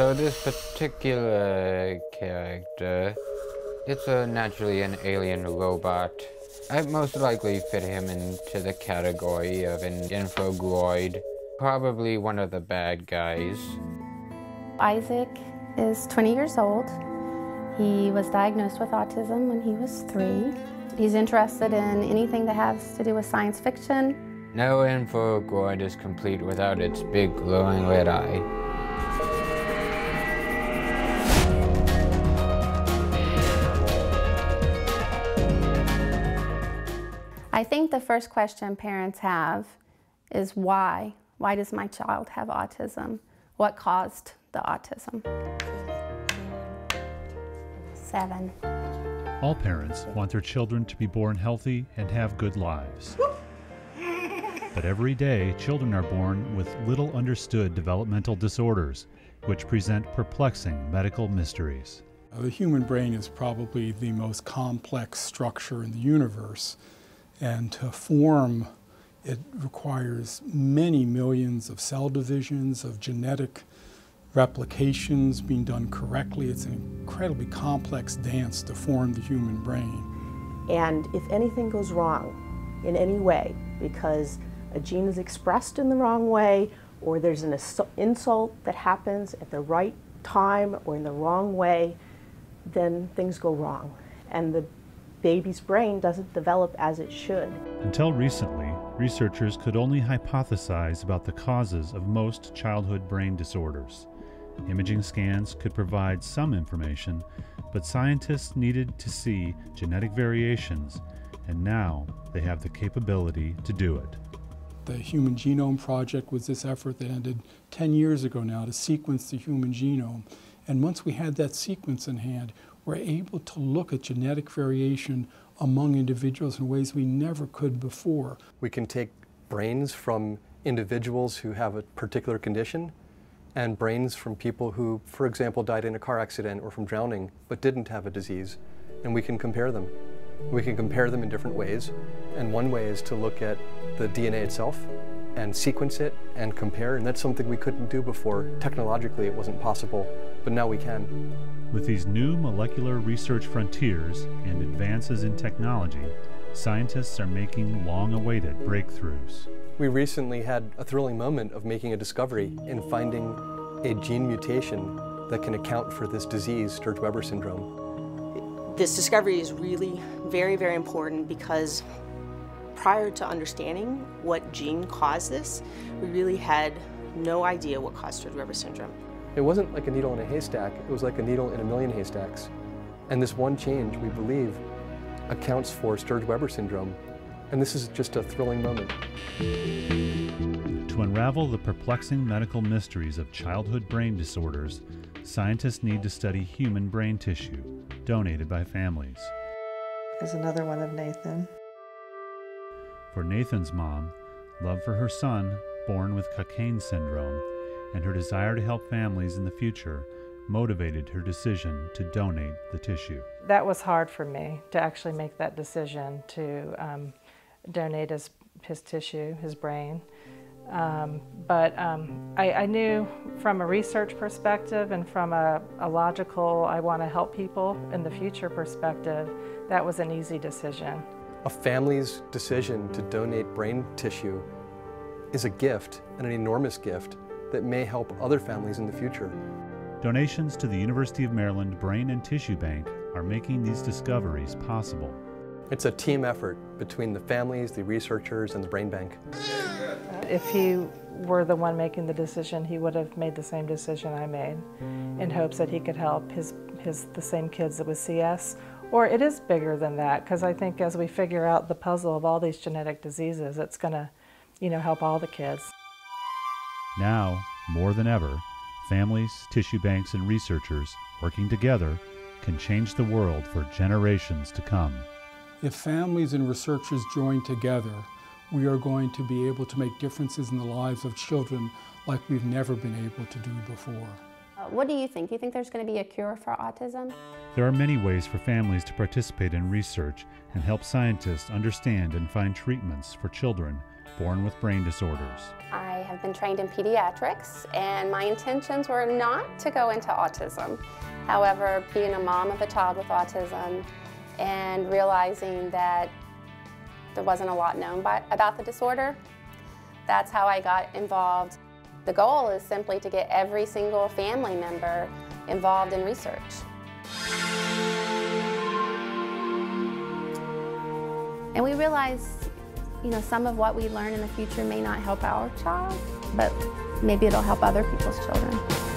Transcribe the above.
So this particular character, it's a naturally an alien robot. I'd most likely fit him into the category of an infogroid, probably one of the bad guys. Isaac is 20 years old. He was diagnosed with autism when he was three. He's interested in anything that has to do with science fiction. No infogroid is complete without its big glowing red eye. I think the first question parents have is why? Why does my child have autism? What caused the autism? Seven. All parents want their children to be born healthy and have good lives. But every day, children are born with little understood developmental disorders, which present perplexing medical mysteries. The human brain is probably the most complex structure in the universe, and to form it requires many millions of cell divisions, of genetic replications being done correctly. It's an incredibly complex dance to form the human brain. And if anything goes wrong in any way, because a gene is expressed in the wrong way, or there's an insult that happens at the right time or in the wrong way, then things go wrong. And the baby's brain doesn't develop as it should. Until recently, researchers could only hypothesize about the causes of most childhood brain disorders. Imaging scans could provide some information, but scientists needed to see genetic variations, and now they have the capability to do it. The Human Genome Project was this effort that ended 10 years ago now to sequence the human genome. And once we had that sequence in hand, we're able to look at genetic variation among individuals in ways we never could before. We can take brains from individuals who have a particular condition and brains from people who, for example, died in a car accident or from drowning but didn't have a disease, and we can compare them. We can compare them in different ways, and one way is to look at the DNA itself and sequence it and compare, and that's something we couldn't do before. Technologically, it wasn't possible, but now we can. With these new molecular research frontiers and advances in technology, scientists are making long awaited breakthroughs. We recently had a thrilling moment of making a discovery in finding a gene mutation that can account for this disease, Sturge-Weber syndrome. This discovery is really very, very important because prior to understanding what gene caused this, we really had no idea what caused Sturge-Weber syndrome. It wasn't like a needle in a haystack, it was like a needle in a million haystacks. And this one change, we believe, accounts for Sturge-Weber syndrome. And this is just a thrilling moment. To unravel the perplexing medical mysteries of childhood brain disorders, scientists need to study human brain tissue donated by families. There's another one of Nathan. For Nathan's mom, love for her son, born with Cockayne syndrome, and her desire to help families in the future motivated her decision to donate the tissue. That was hard for me to actually make that decision to um, donate his, his tissue, his brain. Um, but um, I, I, knew from a research perspective and from a, a logical, I want to help people in the future perspective, that was an easy decision. A family's decision to donate brain tissue is a gift, and an enormous gift, that may help other families in the future. Donations to the University of Maryland Brain and Tissue Bank are making these discoveries possible. It's a team effort between the families, the researchers, and the brain bank. Uh, if he were the one making the decision, he would have made the same decision I made in hopes that he could help his, his the same kids that with CS. Or it is bigger than that because I think as we figure out the puzzle of all these genetic diseases, it's going to, you know, help all the kids. Now, more than ever, families, tissue banks, and researchers working together can change the world for generations to come. If families and researchers join together, we are going to be able to make differences in the lives of children like we've never been able to do before. Uh, what do you think? Do you think there's going to be a cure for autism? There are many ways for families to participate in research and help scientists understand and find treatments for children born with brain disorders. I have been trained in pediatrics, and my intentions were not to go into autism. However, being a mom of a child with autism and realizing that there wasn't a lot known by, about the disorder, that's how I got involved. The goal is simply to get every single family member involved in research. And we realized, you know, some of what we learn in the future may not help our child, but maybe it'll help other people's children.